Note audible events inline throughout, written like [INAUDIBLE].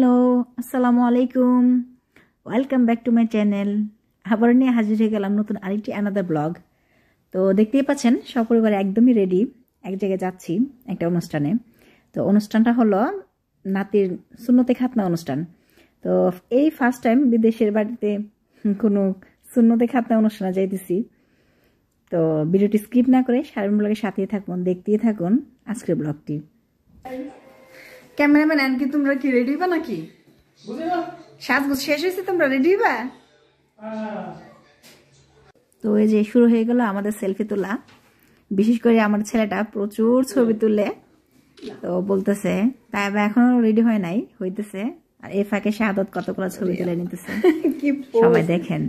Hello আসসালামু আলাইকুম welcome back to my channel আবার নিয়ে হাজির হয়ে গেলাম নতুন আরেকটি আনাদার ব্লগ তো দেখতেই পাচ্ছেন সপরিবারে একদমই রেডি এক জায়গায় যাচ্ছি, একটা অনুষ্ঠানে। তো অনুষ্ঠানটা হলো নাতির শূন্যতে খাতনা অনুষ্ঠান। তো এই ফার্স্ট টাইম বিদেশের বাড়িতে কোনো শূন্যতে খাতনা অনুষ্ঠানে যাইতেছি। তো ভিডিওটি স্কিপ না করে সারাদিন ব্লগের সাথেই থাকুন, দেখতেই থাকুন আজকের ব্লগটি ক্যামেরাম্যান আনকি তোমরা কি রেডি বা নাকি? সাজগোজ শেষ হয়েছে তোমরা রেডি বা তো এই যে শুরু হয়ে গেল আমাদের সেলফি তোলা। বিশেষ করে আমার ছেলেটা প্রচুর ছবি তুলে তো বলতেছে তাই আবার এখনও রেডি হয় নাই হইতেছে। আর এ ফাঁকে শাহাদত কতগুলো ছবি তুলে নিতেছে। [LAUGHS] সবাই দেখেন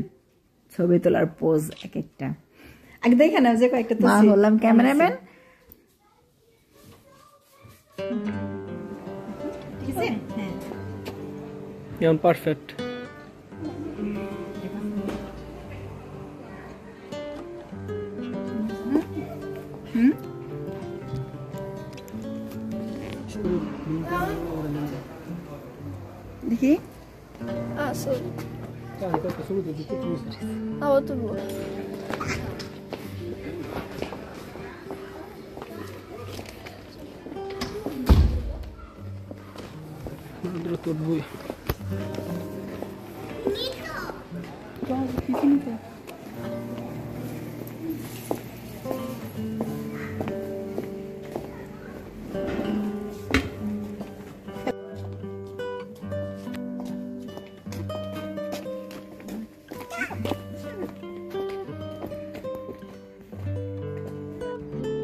ছবি তোলার পোজ এক একটা। আগে দেখে না যে কয়েকটা তো বললাম cameraman? ঠিক আছে হ্যাঁ Yan perfect. দেখি Ah, sorry. Ah, outro bom.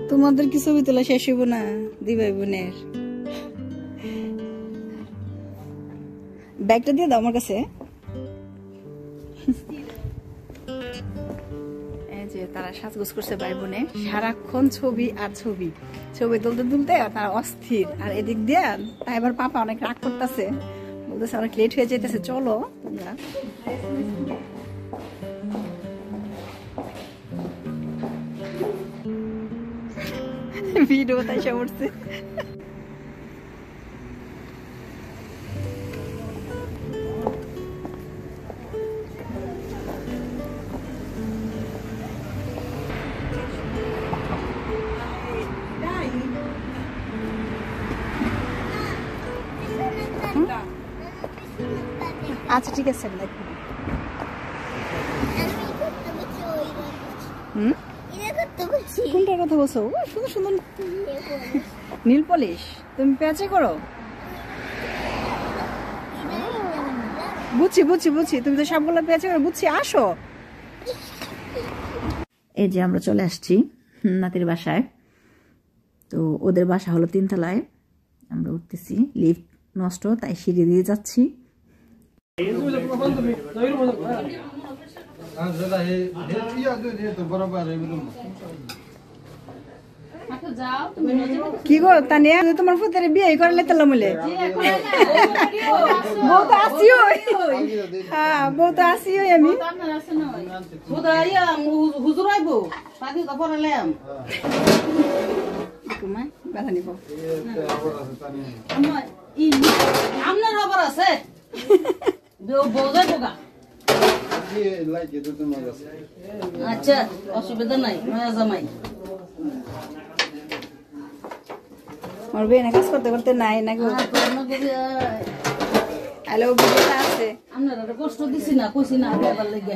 তোমাদের কি ছবি তোলা শেষ হইব না দিবাই বোনের? ব্যাগটা দিয়ে দাও আমার কাছে। যে তারা সাজগোজ করছে ভাই বোনে সারাক্ষণ ছবি আর ছবি। ছবি তুলতে তুলতে তারা অস্থির। আর এদিক দিয়ে তাই এবার পাপা অনেক রাগ করতেছে। বলতেছে অনেক লেট হয়ে যেতেছে চলো তোমরা। ভিডিও তাই সে আচ্ছা ঠিক আছে দেখো। হুম? কোনটার কথা বলছো? সুন্দর সুন্দর নীল পলিশ। তুমি প্যাচে করো। বুঝছি বুঝছি বুঝছি। তুমি তো সবগুলো করো। বুঝছি, আসো। এই যে আমরা চলে আসছি নাতির বাসায়। তো ওদের বাসা হলো তিনতলায়। আমরা উঠতেছি লিফট নষ্ট, তাই সিঁড়ি দিয়ে যাচ্ছি। কি গো তানিয়া তুই তোমার ফুতের বিয়ে করে লেতে লমলে বউ তো আসিও হ্যাঁ বউ তো আসিও আমি আপনার খবর আছে আচ্ছা অসুবিধা নাই নয়া জামাই। আমার বেনে কাজ করতে করতে নাই নাকি? হ্যালো আছে। আপনার কষ্ট দিছি না কইছি না খাইবার লাগে।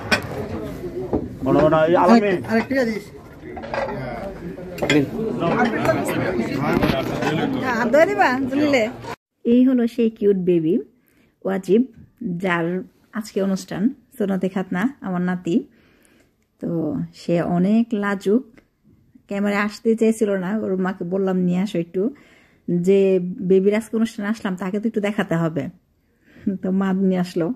এই হলো সেই কিউট বেবি ওয়াজিব যার আজকে অনুষ্ঠান সোনাতে খাতনা আমার নাতি। তো সে অনেক লাজুক। ক্যামেরা আসতে চাইছিল না ওর মাকে বললাম নিয়ে আসো একটু। যে বেবির আজকে অনুষ্ঠানে আসলাম তাকে তো একটু দেখাতে হবে। তো মা নিয়ে আসলো।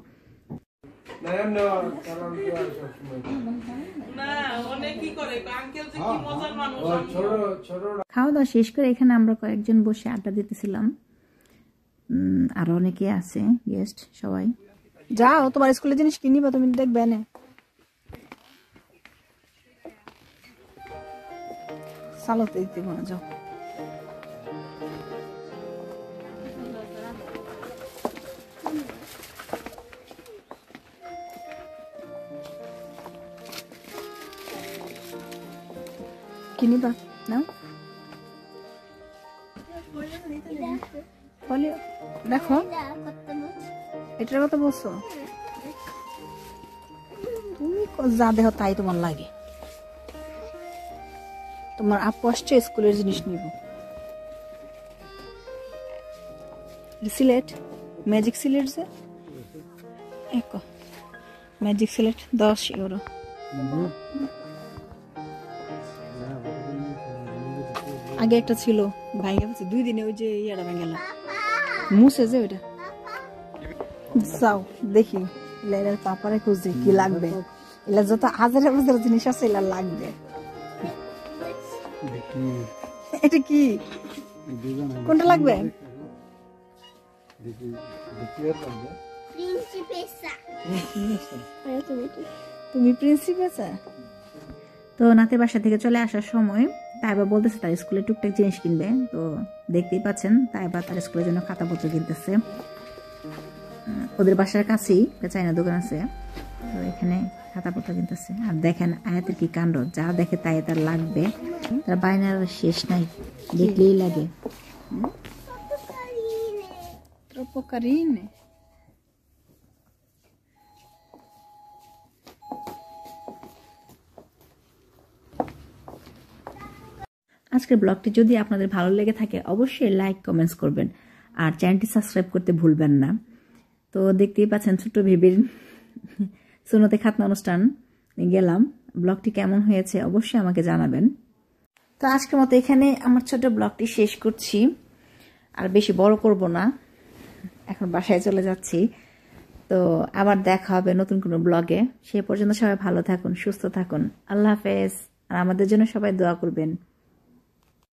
খাওয়া দাওয়া শেষ করে এখানে আমরা কয়েকজন বসে আড্ডা দিতেছিলাম। উম, আরও অনেকে আছে গেস্ট সবাই। যাও তোমার স্কুলের জিনিস কিনিবা তুমি দেখবে না সালোতে দিতে মনে যাও। কিনিবা বলি দেখো এটার কথা বলছো তুমি যা দেহ তাই তোমার লাগে তোমার আপু আসছে স্কুলের জিনিস নিব সিলেট ম্যাজিক সিলেট যে এক ম্যাজিক সিলেট দশ ইউরো আগে একটা ছিল ভাই গেছে দুই দিনে ওই যে ইয়াটা ভেঙে গেল। মুছে যে ওইটা। যাও দেখি। লেলার পাপারে খুঁজে কি লাগবে? এলা যত হাজারে হাজার জিনিস আছে এলা লাগবে। এটা কি? কোনটা লাগবে? তুমি প্রিন্সিপাল তো নাতের বাসা থেকে চলে আসার সময় তাইবা বলতেছে তার স্কুলে টুকটাক জিনিস কিনবে। তো দেখতেই পাচ্ছেন, তাইবা তার স্কুলের জন্য খাতাপত্র কিনতেছে। ওদের বাসার কাছেই চাইনা দোকান আছে। তো এখানে খাতাপত্র কিনতেছে। আর দেখেন আয়াতের কি কাণ্ড, যা দেখে তাই তার লাগবে। তার বায়নার শেষ নাই, দেখলেই লাগে. আজকের ব্লগটি যদি আপনাদের ভালো লেগে থাকে, অবশ্যই লাইক কমেন্টস করবেন। আর চ্যানেলটি সাবস্ক্রাইব করতে ভুলবেন না। তো দেখতেই পাচ্ছেন ছোট্ট ভেবির [LAUGHS] সুনতে খাতনা অনুষ্ঠান। গেলাম। ব্লগটি কেমন হয়েছে অবশ্যই আমাকে জানাবেন। তো আজকের মতো এখানে আমার ছোট ব্লগটি শেষ করছি। আর বেশি বড় করব না। এখন বাসায় চলে যাচ্ছি। তো আবার দেখা হবে নতুন কোনো ব্লগে। সে পর্যন্ত সবাই ভালো থাকুন, সুস্থ থাকুন। আল্লাহ হাফেজ। আর আমাদের জন্য সবাই দোয়া করবেন।